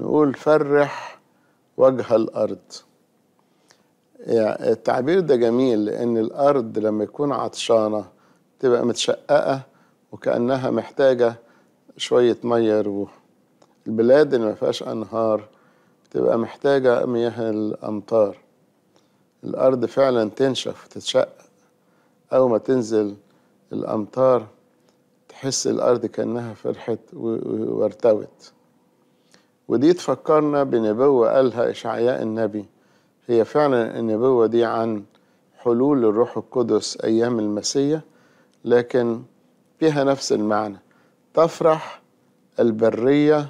نقول فرح وجه الأرض. يعني التعبير ده جميل لأن الأرض لما يكون عطشانة تبقى متشققة وكأنها محتاجة شوية مية يروح. البلاد اللي ما فيهاش أنهار تبقى محتاجة مياه الأمطار. الأرض فعلا تنشف وتتشقق. أول ما تنزل الأمطار تحس الأرض كأنها فرحت وارتوت. ودي تفكرنا بنبوة قالها إشعياء النبي. هي فعلا النبوة دي عن حلول الروح القدس أيام المسيح لكن فيها نفس المعنى. تفرح البرية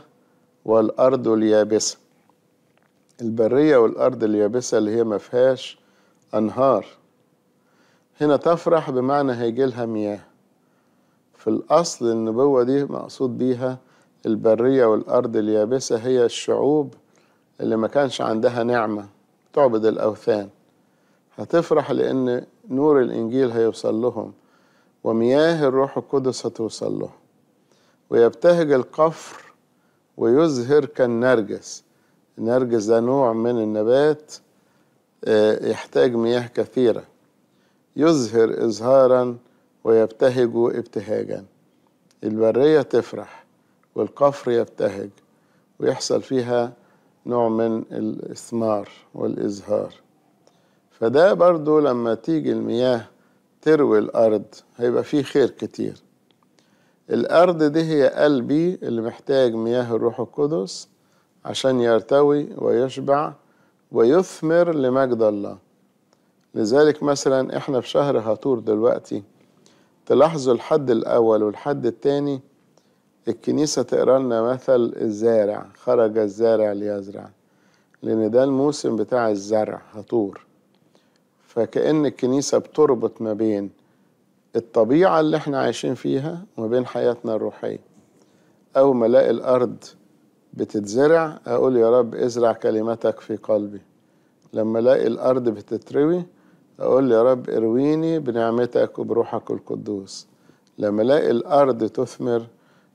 والأرض اليابسة. البرية والأرض اليابسة اللي هي ما فيهاش أنهار. هنا تفرح بمعنى هيجي لها مياه. في الأصل النبوة دي مقصود بيها البرية والأرض اليابسة هي الشعوب اللي ما كانش عندها نعمة تعبد الأوثان. هتفرح لأن نور الإنجيل هيوصل لهم ومياه الروح القدس هتوصل لهم. ويبتهج القفر ويزهر كالنرجس. النرجس ده نوع من النبات يحتاج مياه كثيرة. يزهر إزهارا ويبتهج ابتهاجا. البرية تفرح. والقفر يبتهج ويحصل فيها نوع من الإثمار والإزهار. فده برضو لما تيجي المياه تروي الأرض هيبقى فيه خير كتير. الأرض دي هي قلبي اللي محتاج مياه الروح القدس عشان يرتوي ويشبع ويثمر لمجد الله. لذلك مثلا إحنا في شهر هاتور دلوقتي تلاحظوا الحد الأول والحد التاني الكنيسة تقرأ لنا مثل الزارع خرج الزارع ليزرع. لأن ده الموسم بتاع الزرع هطور. فكأن الكنيسة بتربط ما بين الطبيعة اللي إحنا عايشين فيها وما بين حياتنا الروحية. أول ما ألاقي الأرض بتتزرع أقول يا رب ازرع كلمتك في قلبي. لما ألاقي الأرض بتتروي أقول يا رب ارويني بنعمتك وبروحك القدوس. لما ألاقي الأرض تثمر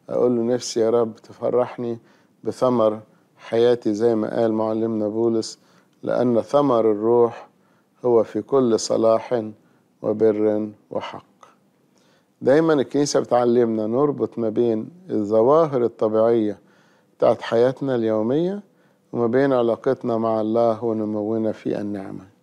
أقول له نفسي يا رب تفرحني بثمر حياتي زي ما قال معلمنا بولس لأن ثمر الروح هو في كل صلاح وبر وحق. دايما الكنيسة بتعلمنا نربط ما بين الظواهر الطبيعية بتاعت حياتنا اليومية وما بين علاقتنا مع الله ونمونا في النعمة.